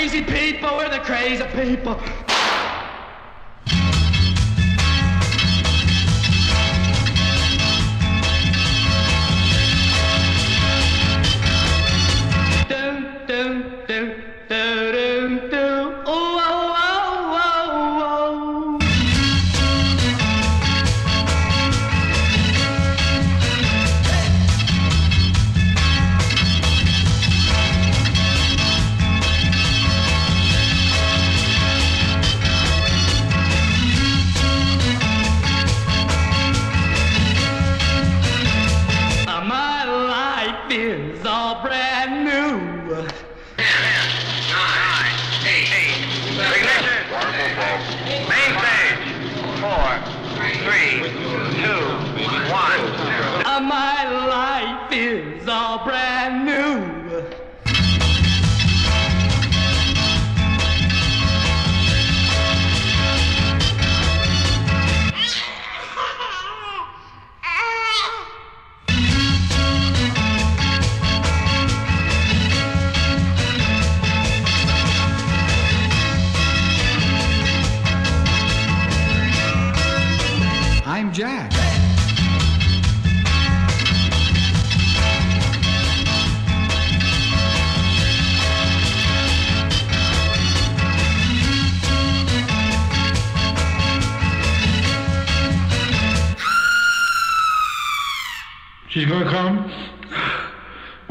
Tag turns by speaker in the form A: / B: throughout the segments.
A: crazy people. We're the crazy people. but.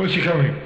A: 你
B: 去干吗？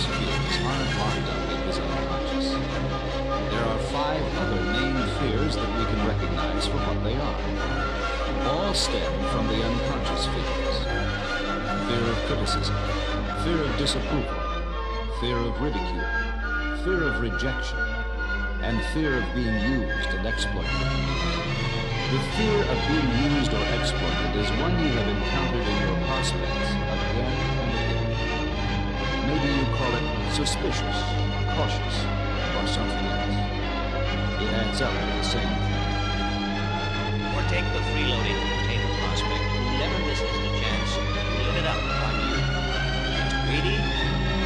B: Charlie's fears aren't locked up in his unconscious. There are five other main fears that we can recognize for what they are. All stem from the unconscious fears. Fear of criticism, fear of disapproval, fear of ridicule, fear of rejection, and fear of being used and exploited. The fear of being used or exploited is one you have encountered in your prospects again and again. Maybe you call it suspicious, cautious, or something else. It adds up to the same thing.
C: Or take the freeloading container prospect who never misses the chance to clean it up on you. Greedy?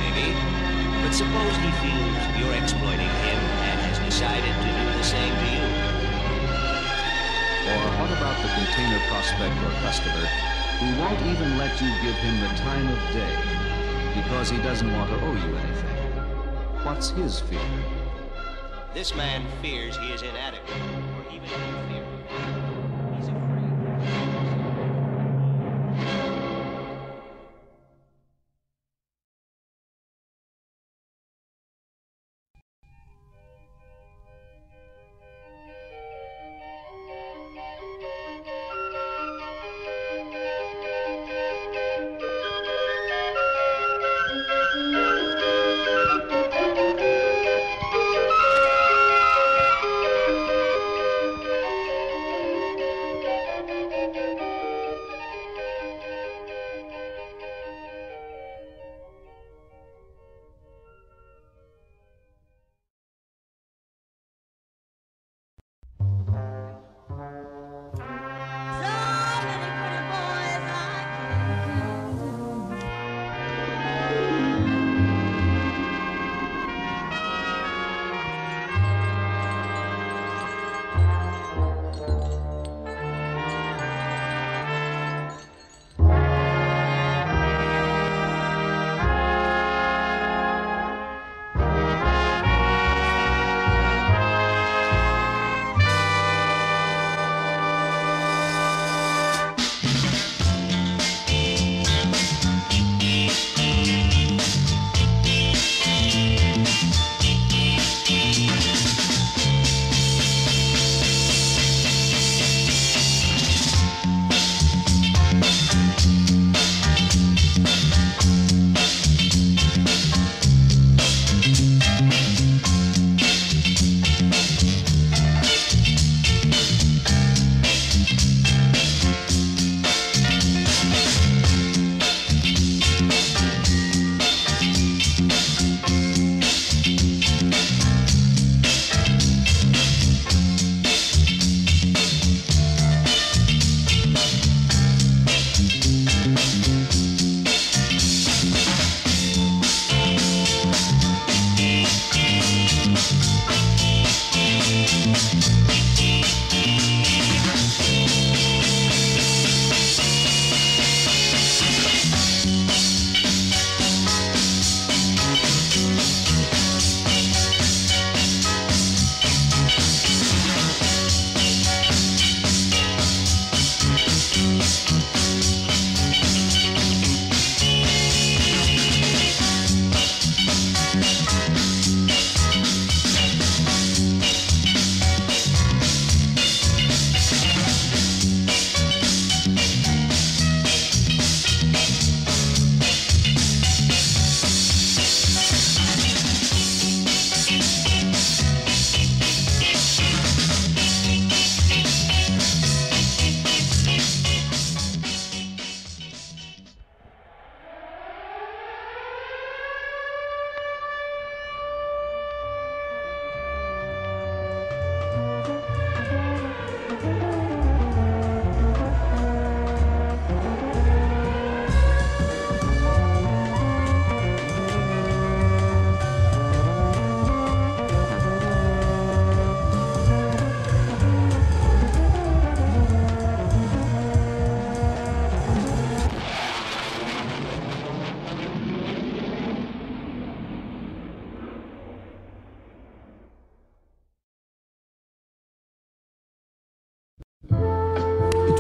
C: Maybe. But suppose he feels you're exploiting him and has decided to do the same to you.
B: Or what about the container prospect or customer who won't even let you give him the time of day because he doesn't want to owe you anything? What's his fear?
C: This man fears he is inadequate or even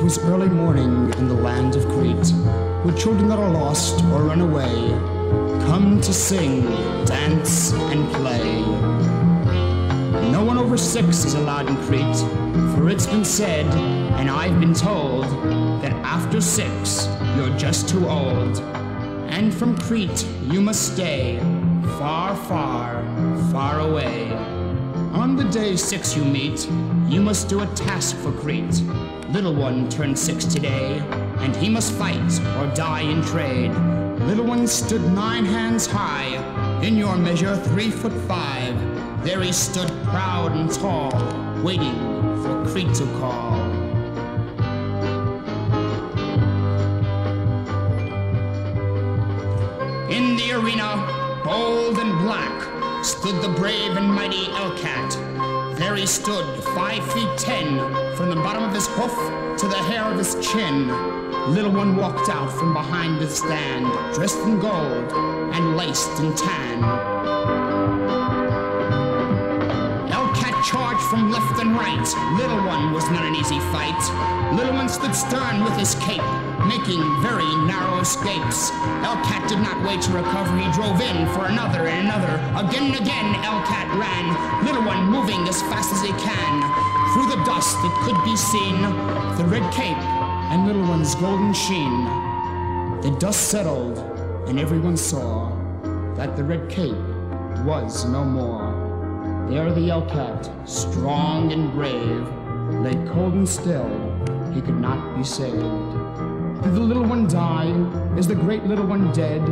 D: 'Twas early morning in the land of Crete, where children that are lost or run away come to sing, dance, and play. No one over six is allowed in Crete, for it's been said, and I've been told, that after six you're just too old. And from Crete you must stay, far, far, far away. On the day six you meet, you must do a task for Crete. Little one turned six today, and he must fight or die in trade. Little one stood nine hands high, in your measure three foot five. There he stood proud and tall, waiting for Crete to call. In the arena, bold and black, stood the brave and mighty Elcat. There he stood, five feet ten, from the bottom of his hoof to the hair of his chin. Little one walked out from behind the stand, dressed in gold and laced in tan. Elcat charged from left and right. Little one was not an easy fight. Little one stood stern with his cape, making very narrow escapes. Elcat did not wait to recover. He drove in for another and another. Again and again, Elcat ran. Little one moving as fast as he can. Through the dust, it could be seen the red cape and little one's golden sheen. The dust settled, and everyone saw that the red cape was no more. There the Elcat, strong and brave, lay cold and still. He could not be saved. Did the little one die? Is the great little one dead?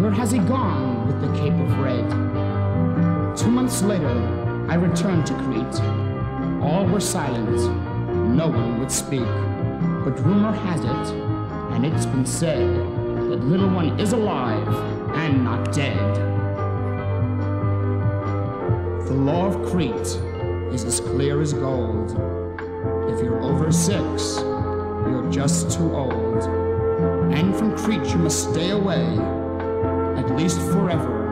D: Where has he gone with the cape of red? Two months later, I returned to Crete. All were silent. No one would speak. But rumor has it, and it's been said, that little one is alive and not dead. The law of Crete is as clear as gold. If you're over six, you're just too old. And from Crete you must stay away, at least forever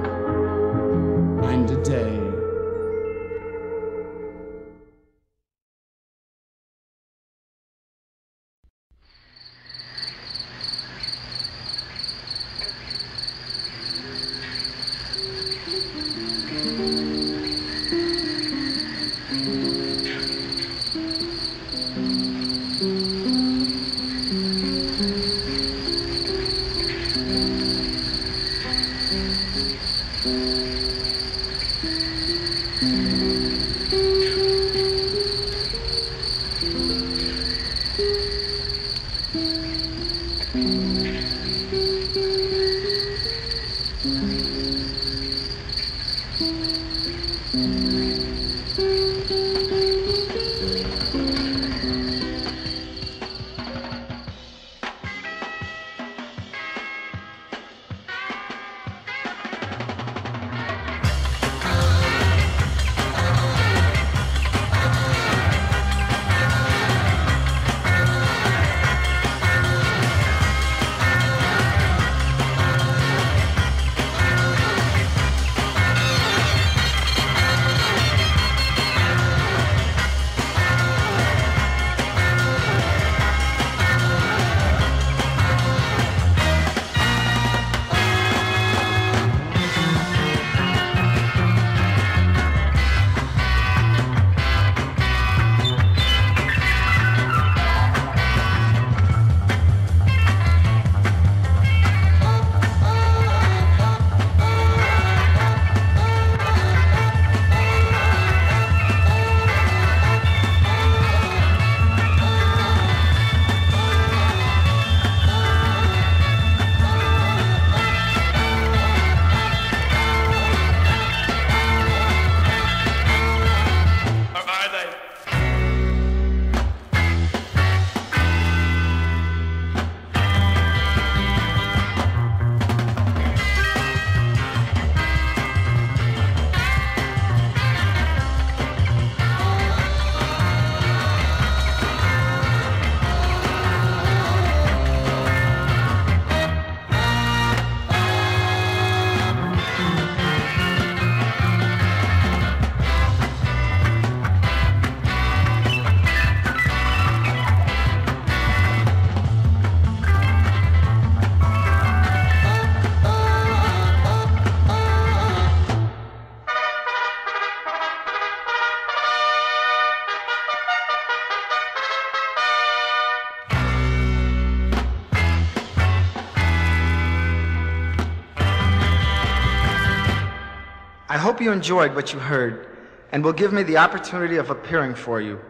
E: you enjoyed what you heard and will give me the opportunity of appearing for you.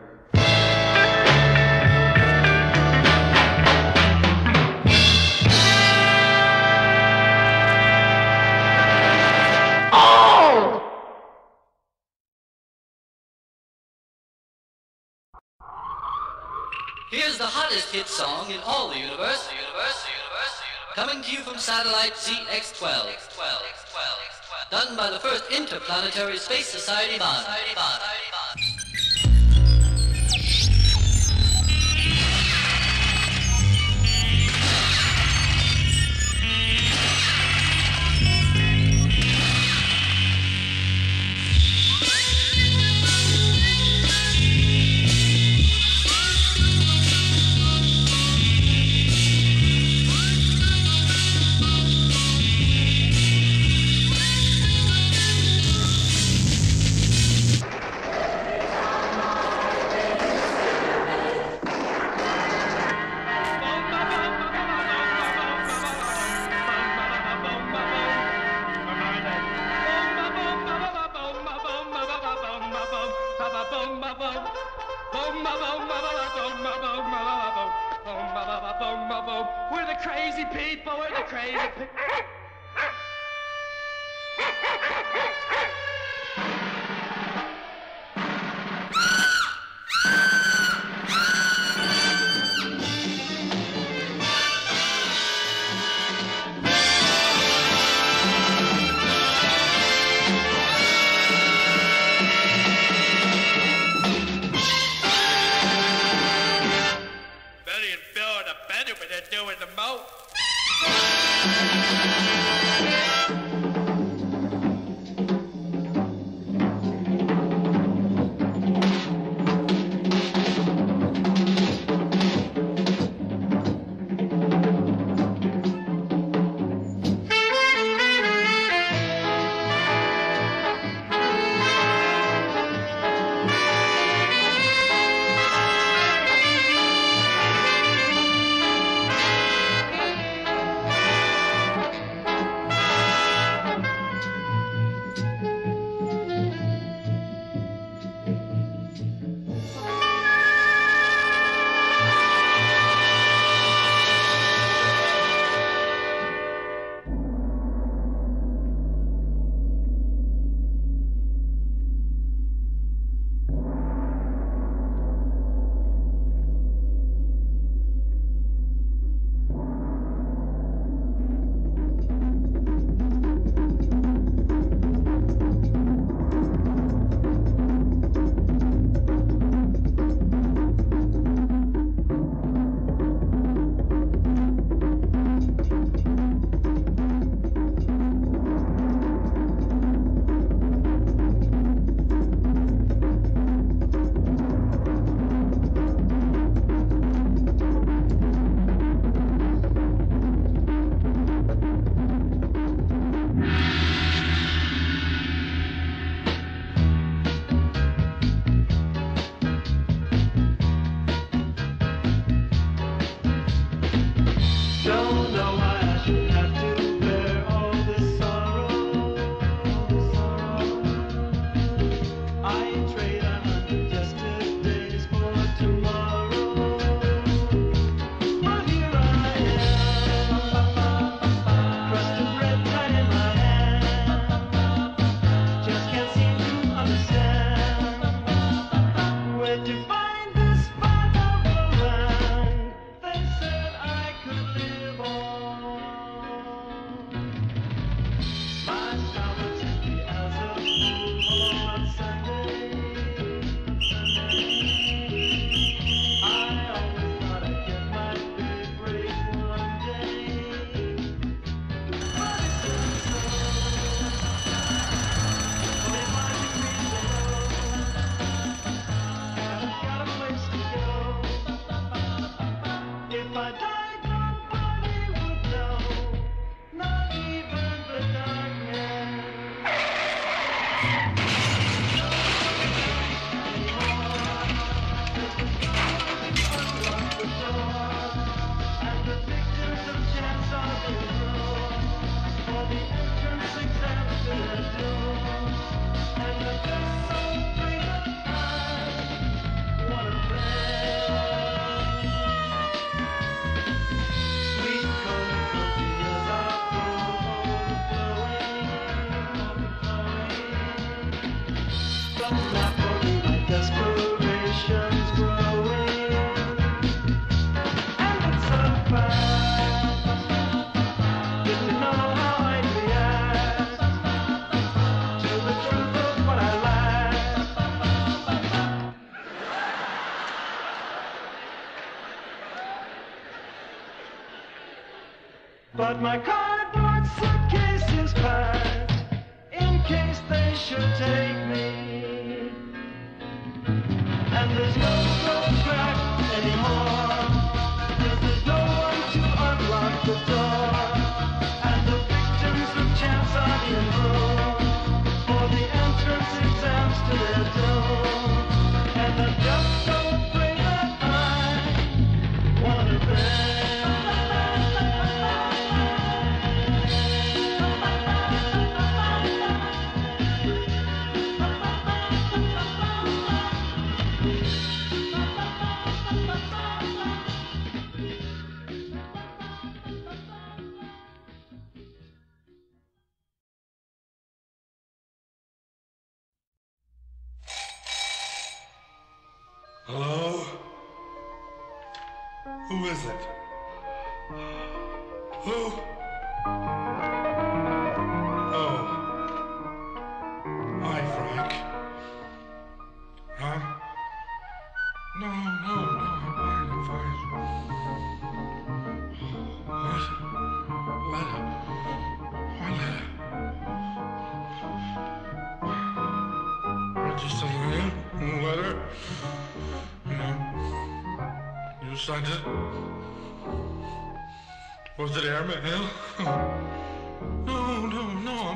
F: Here's the hottest hit song in all the universe. Coming to you from satellite ZX12. Done by the first interplanetary space society bond.
G: We're the crazy people, we're the crazy people.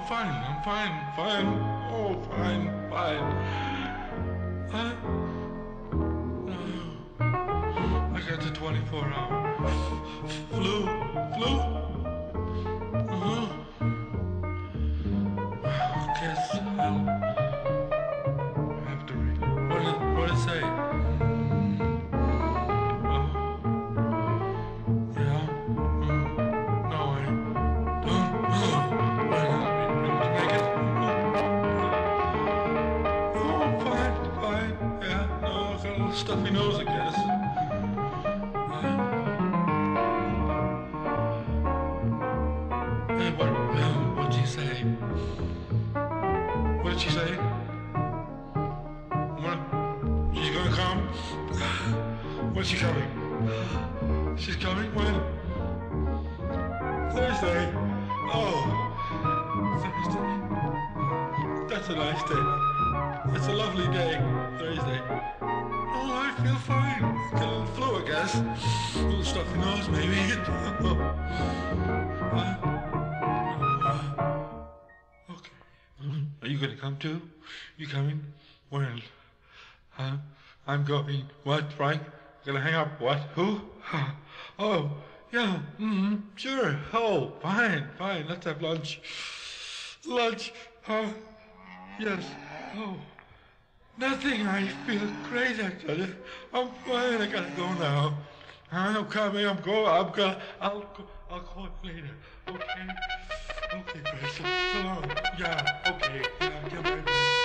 H: fine, I'm
I: fine, fine, oh, fine, fine. I, uh, I got the 24 hour flu, flu. knows, maybe Okay. Are you gonna come too? You coming? When? Huh? I'm going. What, Frank? Gonna hang up? What? Who? Oh, yeah. Mm-hmm. Sure. Oh, fine, fine. Let's have lunch. Lunch. Huh? Yes. Oh. Nothing. I feel great, actually. I'm fine. I gotta go now. I'm coming. I'm going. I'm going. I'll, I'll call you later. Okay? Okay, guys. So, so long. Yeah, okay. Yeah, yeah, bye, bye.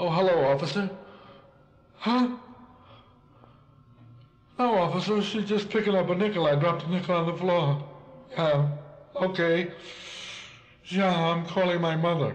I: Oh, hello, officer. Huh? No, officer, she's just picking up a nickel. I dropped a nickel on the floor. Yeah, okay. Yeah, I'm calling my mother.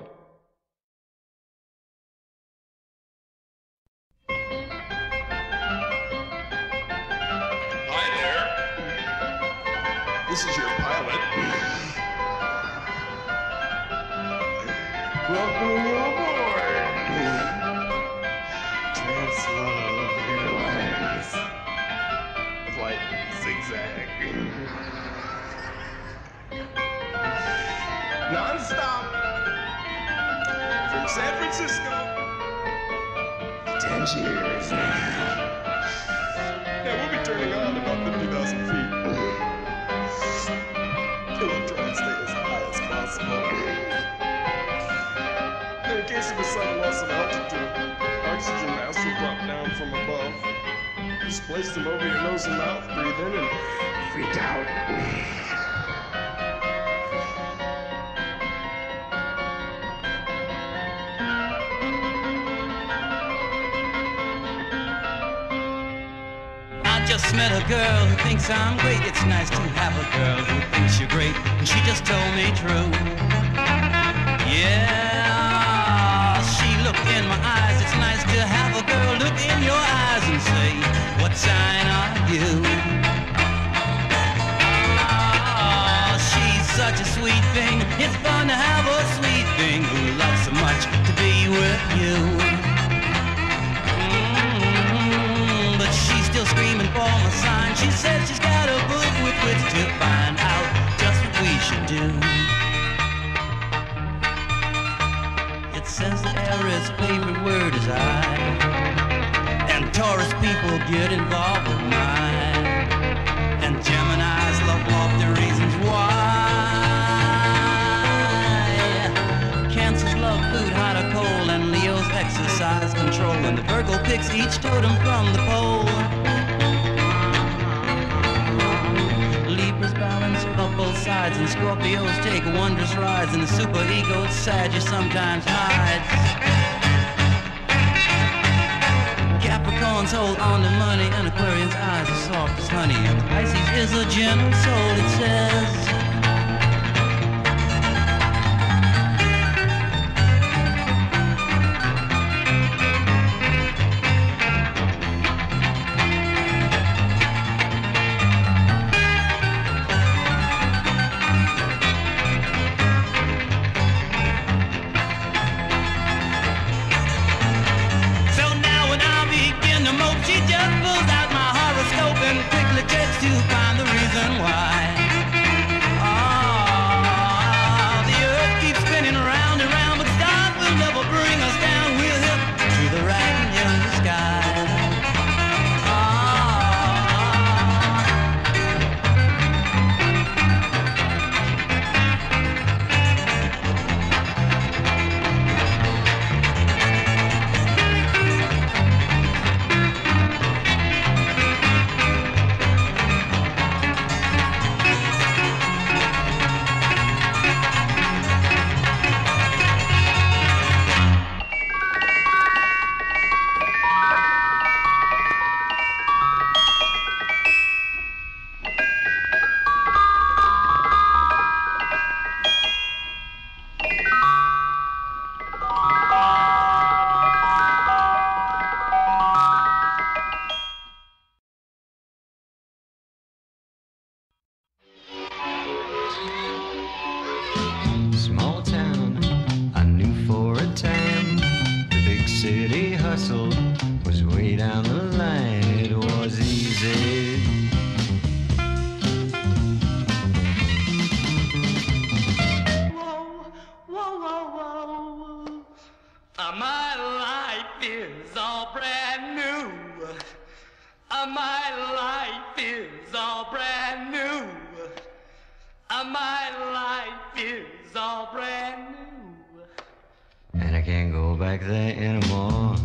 J: San Francisco to Tangiers. Yeah, we'll be turning on about 50,000 feet. We'll try and stay as high as possible. In case of a sudden loss of altitude, oxygen mask will drop down from above. Just place them over your nose and mouth, breathe in and freak out.
K: Just met a girl who thinks I'm great. It's nice to have a girl who thinks you're great. And she just told me true. Yeah, she looked in my eyes. It's nice to have a girl look in your eyes and say, What sign are you? Ah, she's such a sweet thing. It's fun to have a sweet thing who loves so much to be with you. Mm, but she's still screaming sign. She says she's got a book with which to find out just what we should do. It says that Aries' favorite word is I, and Taurus people get involved with mine, and Gemini's love lofty reasons why. Cancers love food, hot or cold, and Leo's exercise control, and the Virgo picks each totem from the pole. And Scorpios take wondrous rides, and the super superego Sagittarius sometimes hides. Capricorns hold on to money, and Aquarius' eyes are soft as honey, Pisces is a gentle soul, it says. All brand new.
L: And I can't go back there anymore.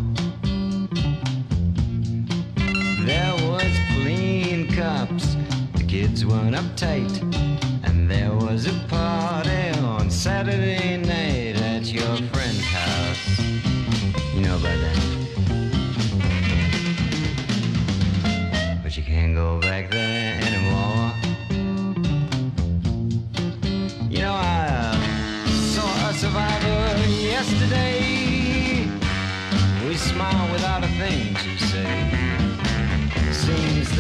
L: There was clean cops to kids weren't uptight. And there was a party on Saturday night at your friend's house. You know about that.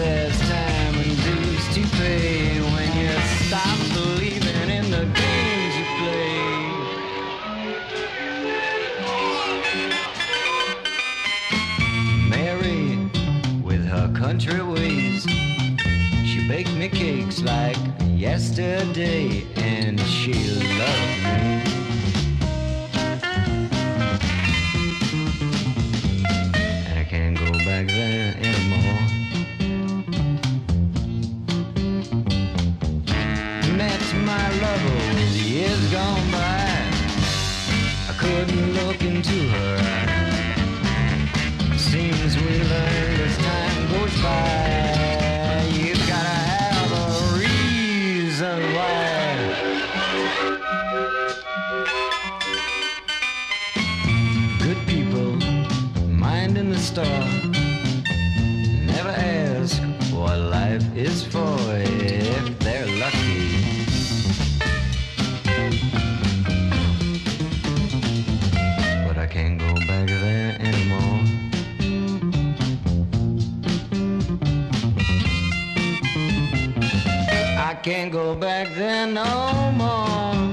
L: There's time and dues to pay when you stop believing in the games you play. Mary, with her country ways, she baked me cakes like yesterday, and she loved lover with years gone by. I couldn't look can't go back there no more.